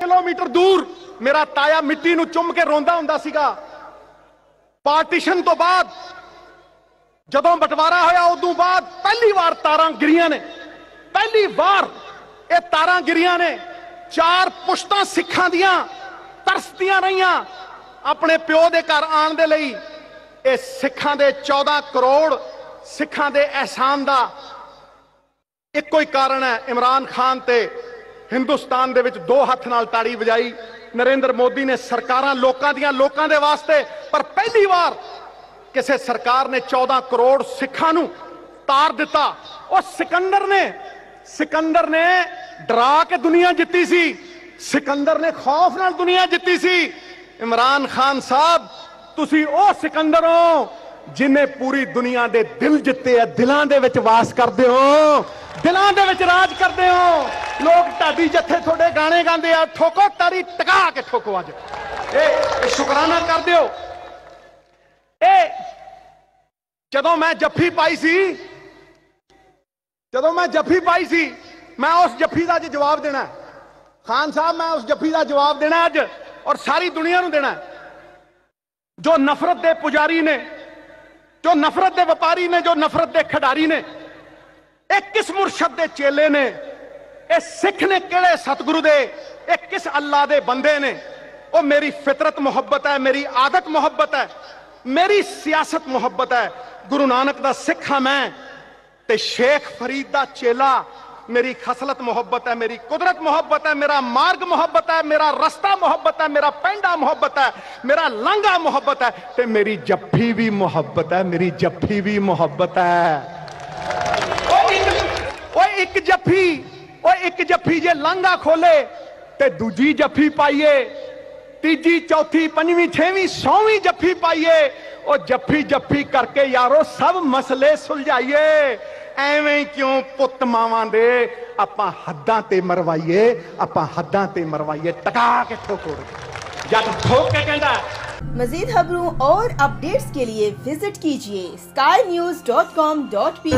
Kilometre ਦੂਰ ਮੇਰਾ ਤਾਇਆ ਮਿੱਟੀ ਨੂੰ ਚੁੰਮ ਕੇ ਰੋਂਦਾ ਹੁੰਦਾ ਸੀਗਾ। ਪਾਰਟੀਸ਼ਨ ਤੋਂ ਬਾਅਦ, ਜਦੋਂ ਬਟਵਾਰਾ ਹੋਇਆ, ਉਦੋਂ ਬਾਅਦ ਪਹਿਲੀ ਵਾਰ ਤਾਰਾਂ ਗਿਰੀਆਂ ਨੇ। ਪਹਿਲੀ ਵਾਰ ਇਹ ਤਾਰਾਂ ਗਿਰੀਆਂ ਨੇ। ਚਾਰ ਪੁਸ਼ਤਾਂ ਸਿੱਖਾਂ ਦੀਆਂ ਤਰਸਦੀਆਂ ਰਹੀਆਂ ਆਪਣੇ ਪਿਓ ਦੇ ਘਰ ਆਉਣ ਦੇ ਲਈ। ਇਹ ਸਿੱਖਾਂ ਦੇ 14 ਕਰੋੜ ਸਿੱਖਾਂ ਦੇ ਅਹਿਸਾਨ ਦਾ ਇੱਕੋ ਹੀ ਕਾਰਨ ਹੈ, ਇਮਰਾਨ ਖਾਨ ਤੇ ਹਿੰਦੁਸਤਾਨ ਦੇ ਵਿੱਚ ਦੋ ਹੱਥ ਨਾਲ ਤਾੜੀ ਵਜਾਈ। ਨਰਿੰਦਰ ਮੋਦੀ ਨੇ ਸਰਕਾਰਾਂ ਲੋਕਾਂ ਦੀਆਂ ਲੋਕਾਂ ਦੇ ਵਾਸਤੇ, ਪਰ ਪਹਿਲੀ ਵਾਰ ਕਿਸੇ ਸਰਕਾਰ ਨੇ 14 ਕਰੋੜ ਸਿੱਖਾਂ ਨੂੰ ਤਾਰ ਦਿੱਤਾ। ਉਹ ਸਿਕੰਦਰ ਨੇ ਸਿਕੰਦਰ ਨੇ ਡਰਾ ਕੇ ਦੁਨੀਆ ਜਿੱਤੀ ਸੀ। ਸਿਕੰਦਰ ਨੇ ਖੌਫ ਨਾਲ ਦੁਨੀਆ ਜਿੱਤੀ ਸੀ। ਇਮਰਾਨ ਖਾਨ ਸਾਹਿਬ, ਤੁਸੀਂ ਉਹ ਸਿਕੰਦਰ ਹੋ ਜਿਨੇ ਪੂਰੀ ਦੁਨੀਆ ਦੇ ਦਿਲ ਜਿੱਤੇ ਆ, ਦਿਲਾਂ ਦੇ ਵਿੱਚ ਵਾਸ ਕਰਦੇ ਹੋ। ਦਿਲਾਂ ਦੇ ਵਿੱਚ ਰਾਜ ਕਰਦੇ ਹੋ। ਲੋਕ ਢਾਡੀ ਜੱਥੇ ਤੁਹਾਡੇ ਗਾਣੇ ਗਾਉਂਦੇ ਆ, ਠੋਕੋ ਤਾਰੀ ਟਕਾ ਕੇ ਠੋਕੋ ਅੱਜ। ਇਹ ਸ਼ੁਕਰਾਨਾ ਕਰ ਦਿਓ। ਇਹ ਜਦੋਂ ਮੈਂ ਜੱਫੀ ਪਾਈ ਸੀ, ਜਦੋਂ ਮੈਂ ਜੱਫੀ ਪਾਈ ਸੀ, ਮੈਂ ਉਸ ਜੱਫੀ ਦਾ ਅੱਜ ਜਵਾਬ ਦੇਣਾ। ਖਾਨ ਸਾਹਿਬ, ਮੈਂ ਉਸ ਜੱਫੀ ਦਾ ਜਵਾਬ ਦੇਣਾ ਅੱਜ ਔਰ ਸਾਰੀ ਦੁਨੀਆ ਨੂੰ ਦੇਣਾ। ਜੋ ਨਫ਼ਰਤ ਦੇ ਪੁਜਾਰੀ ਨੇ, ਜੋ ਨਫ਼ਰਤ ਦੇ ਵਪਾਰੀ ਨੇ, ਜੋ ਨਫ਼ਰਤ ਦੇ ਖਿਡਾਰੀ ਨੇ ਇਹ ਕਿਸ ਮੁਰਸ਼ਦ ਦੇ ਚੇਲੇ ਨੇ ਇਹ ਸਿੱਖ ਨੇ ਕਿਹੜੇ ਸਤਿਗੁਰੂ ਦੇ ਇਹ ਕਿਸ ਅੱਲਾ ਦੇ ਬੰਦੇ ਨੇ ਉਹ ਮੇਰੀ ਫਿਤਰਤ ਮੁਹੱਬਤ ਹੈ ਮੇਰੀ ਆਦਤ ਮੁਹੱਬਤ ਹੈ ਮੇਰੀ ਸਿਆਸਤ ਮੁਹੱਬਤ ਹੈ ਗੁਰੂ ਨਾਨਕ ਦਾ ਸਿੱਖ ਹਾਂ ਮੈਂ ਤੇ ਸ਼ੇਖ ਫਰੀਦ ਦਾ ਚੇਲਾ ਮੇਰੀ ਖਸਲਤ ਮੁਹੱਬਤ ਹੈ ਮੇਰੀ ਕੁਦਰਤ ਮੁਹੱਬਤ ਹੈ ਮੇਰਾ ਮਾਰਗ ਮੁਹੱਬਤ ਹੈ ਮੇਰਾ ਰਸਤਾ ਮੁਹੱਬਤ ਹੈ ਮੇਰਾ ਪੈਂਡਾ ਮੁਹੱਬਤ ਹੈ ਮੇਰਾ ਲੰਗਾ ਮੁਹੱਬਤ ਹੈ ਤੇ ਮੇਰੀ ਜੱਫੀ ਵੀ ਮੁਹੱਬਤ ਹੈ ਮੇਰੀ ਜੱਫੀ ਵੀ ਮੁਹੱਬਤ ਹੈ ਓਏ ਇੱਕ ਓਏ ਇੱਕ ਜੱਫੀ ਓਏ ਇੱਕ ਜੱਫੀ ਜੇ ਲਾਂਘਾ ਖੋਲੇ ਤੇ ਦੂਜੀ ਜੱਫੀ ਪਾਈਏ ਤੀਜੀ ਚੌਥੀ ਪੰਜਵੀਂ ਛੇਵੀਂ ਸੌਵੀਂ ਜੱਫੀ ਪਾਈਏ ਉਹ ਜੱਫੀ ਜੱਫੀ ਕਰਕੇ ਯਾਰੋ ਸਭ ਮਸਲੇ ਸੁਲਝਾਈਏ ਐਵੇਂ ਹੀ ਕਿਉਂ ਪੁੱਤ ਮਾਵਾਂ ਦੇ ਆਪਾਂ ਹੱਦਾਂ ਤੇ ਮਰਵਾਈਏ ਆਪਾਂ ਹੱਦਾਂ ਤੇ ਮਰਵਾਈਏ ਟਕਾ ਕੇ ਠੋਕੋ ਜਦ ਠੋਕ ਕੇ ਕਹਿੰਦਾ मजीद खबरों और अपडेट्स के लिए विजिट कीजिए sky news.com.pk